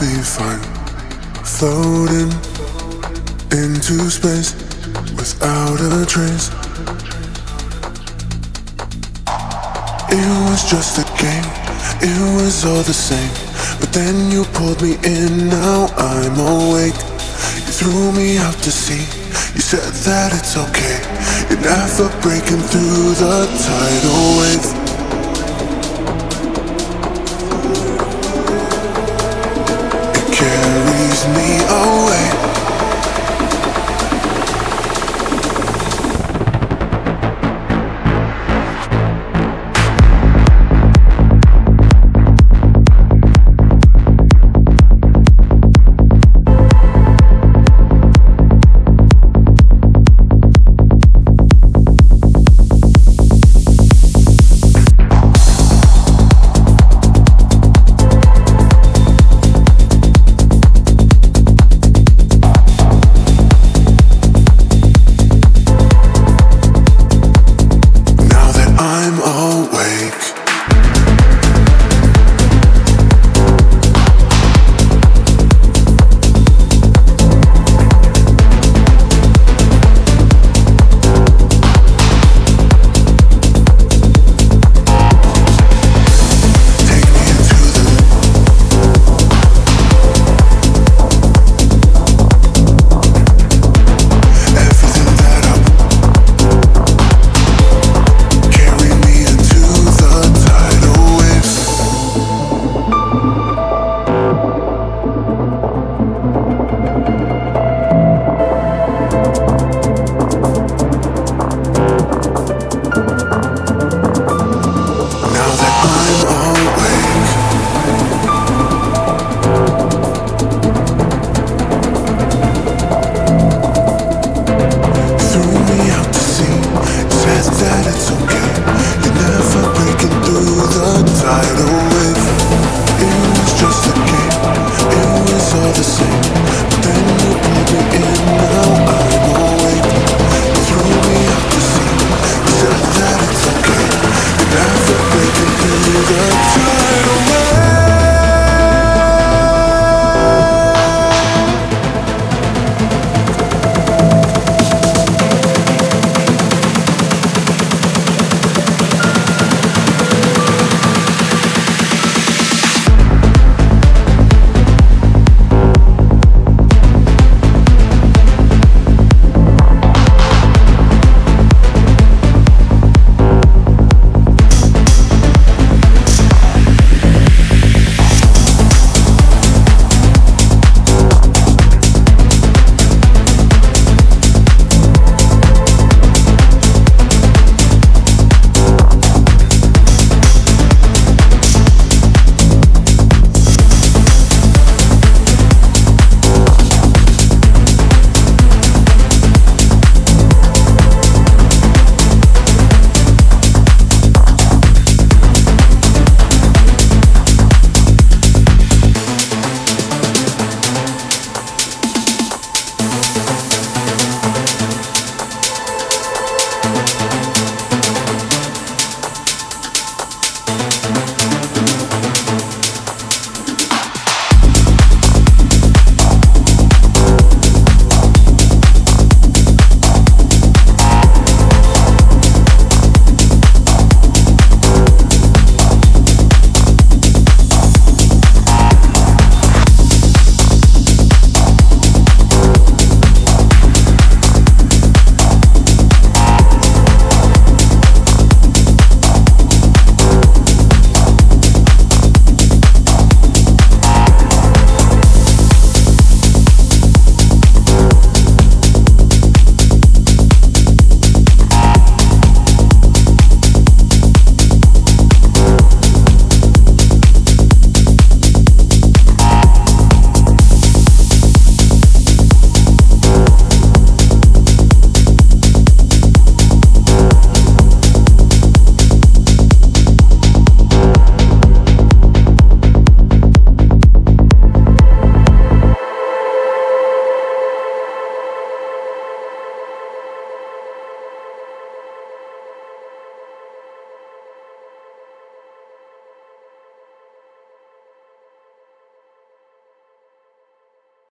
be fine. Floating into space without a trace. It was just a game, it was all the same. But then you pulled me in, now I'm awake. You threw me out to sea, you said that it's okay. You're never breaking through the tidal wave.